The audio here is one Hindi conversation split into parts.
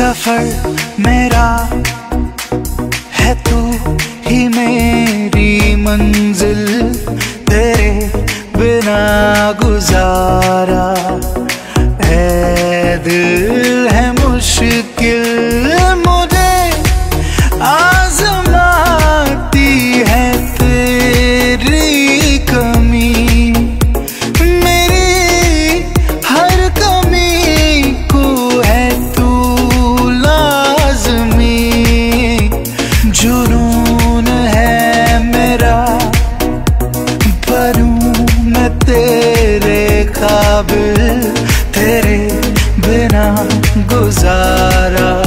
सफ़र मेरा है तू ही मेरी मंजिल तेरे बिना गुजारा। गुजारा।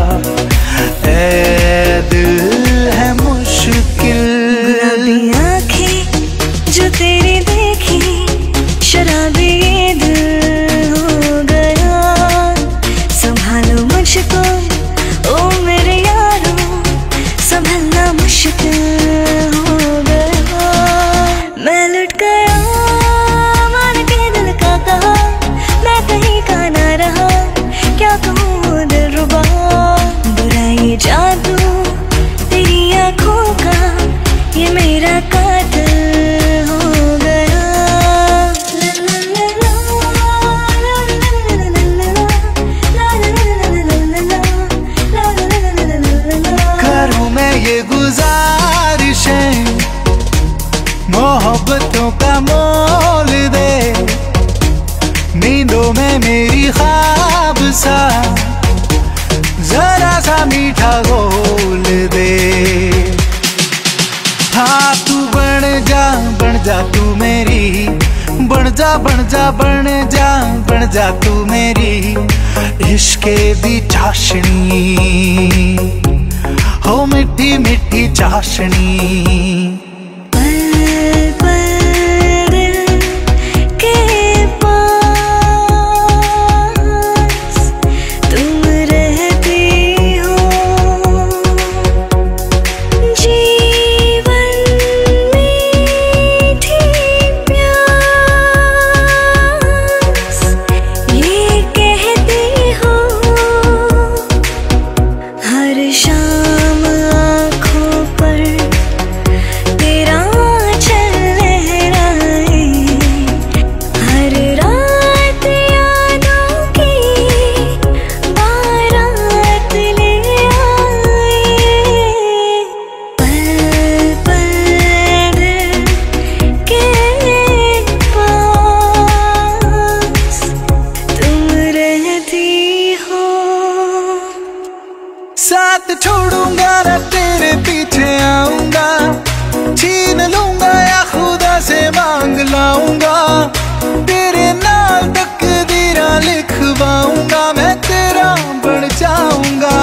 मेरी ख्वाब सा, जरा सा मीठा घोल दे। हाँ तू बन जा बन जा तू मेरी, बन जा बन जा बन जा बन जा तू मेरी, इश्क दी चाशनी। हो मिठी मिठी चाशनी। साथ छोड़ूँगा, ना तेरे पीछे आऊँगा। छीन लूँगा या खुदा से मांग लाऊँगा। तेरे नाल तकदीरा लिखवाऊँगा। मैं तेरा बन जाऊँगा।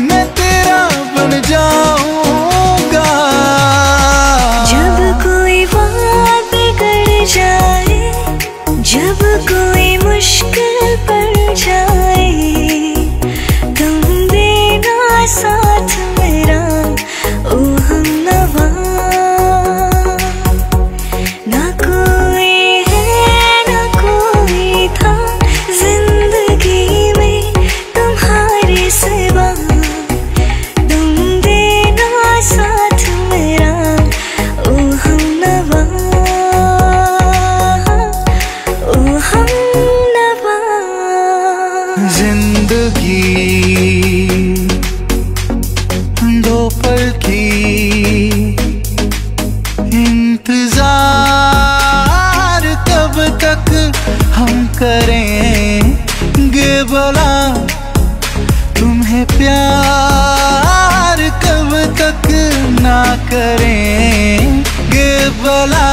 मैं तेरा बन जाऊँगा। जब कोई बात बिगड़ जाए, जब कोई मुश्किल पड़ जाए साथ करेंगे भला तुम्हें प्यार कब तक ना करेंगे भला